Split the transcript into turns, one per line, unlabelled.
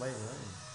Bailando.